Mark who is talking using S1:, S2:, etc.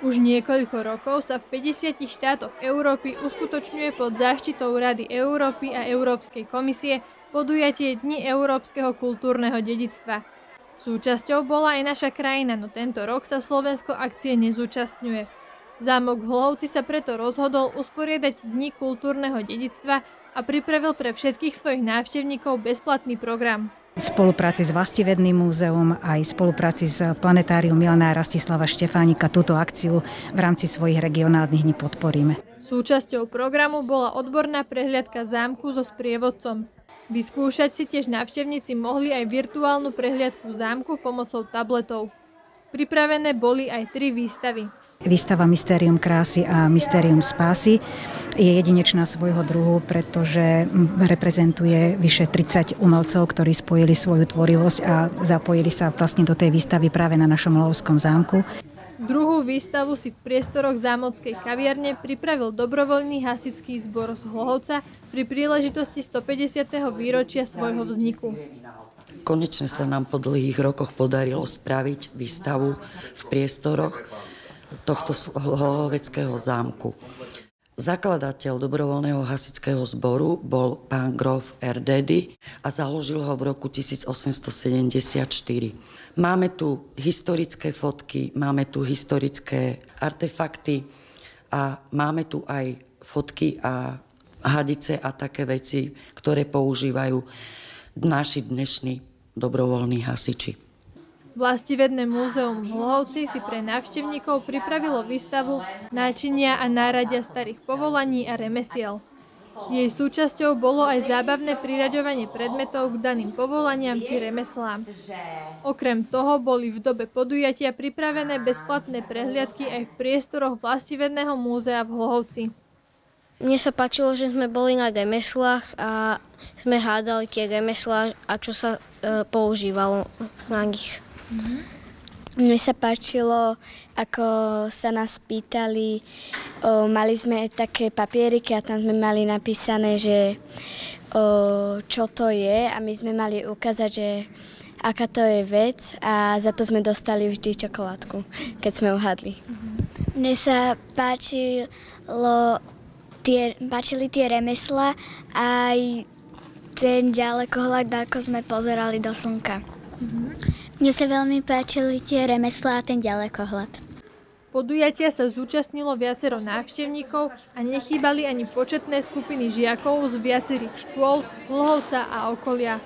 S1: Už niekoľko rokov sa v 50 štátoch Európy uskutočňuje pod záštitou Rady Európy a Európskej komisie podujatie Dni európskeho kultúrneho dedictva. Súčasťou bola aj naša krajina, no tento rok sa Slovensko akcie nezúčastňuje. Zámok v Hlovci sa preto rozhodol usporiadať Dni kultúrneho dedictva a pripravil pre všetkých svojich návštevníkov bezplatný program.
S2: V spolupráci s Vlastivedným múzeum aj v spolupráci s planetárium Milana Rastislava Štefánika túto akciu v rámci svojich regionálnych dní podporíme.
S1: Súčasťou programu bola odborná prehliadka zámku so sprievodcom. Vyskúšať si tiež návštevníci mohli aj virtuálnu prehliadku zámku pomocou tabletov. Pripravené boli aj tri výstavy.
S2: Výstava Mystérium krásy a Mystérium spásy je jedinečná svojho druhu, pretože reprezentuje vyše 30 umelcov, ktorí spojili svoju tvorivosť a zapojili sa vlastne do tej výstavy práve na našom Lovskom zámku.
S1: Druhú výstavu si v priestoroch zámodskej kaviarne pripravil dobrovoľný hasický zbor z Hlohovca pri príležitosti 150. výročia svojho vzniku.
S3: Konečne sa nám po dlhých rokoch podarilo spraviť výstavu v priestoroch, tohto hloveckého zámku. Zakladateľ dobrovoľného hasického zboru bol pán grof Erdedy a založil ho v roku 1874. Máme tu historické fotky, máme tu historické artefakty a máme tu aj fotky a hadice a také veci, ktoré používajú naši dnešní dobrovoľní hasiči.
S1: Vlastivedné múzeum v Hlohovci si pre návštevníkov pripravilo výstavu náčinia a náradia starých povolaní a remesiel. Jej súčasťou bolo aj zábavné priraďovanie predmetov k daným povolaniam či remeslám. Okrem toho boli v dobe podujatia pripravené bezplatné prehliadky aj v priestoroch Vlastivedného múzea v Hlohovci.
S4: Mne sa páčilo, že sme boli na remeslách a sme hádali tie remeslá a čo sa e, používalo na nich.
S5: Mne sa páčilo, ako sa nás pýtali, o, mali sme také papieriky a tam sme mali napísané, že o, čo to je a my sme mali ukázať, že aká to je vec a za to sme dostali vždy čokoládku, keď sme uhadli.
S6: Mne sa páčilo tie, páčili tie remesla aj ten ďalekohľad, ako sme pozerali do slnka. Mm-hmm. Mne sa veľmi páčili tie remeslá a ten ďalekohľad.
S1: Podujatia sa zúčastnilo viacero návštevníkov a nechýbali ani početné skupiny žiakov z viacerých škôl, Lhovca a okolia.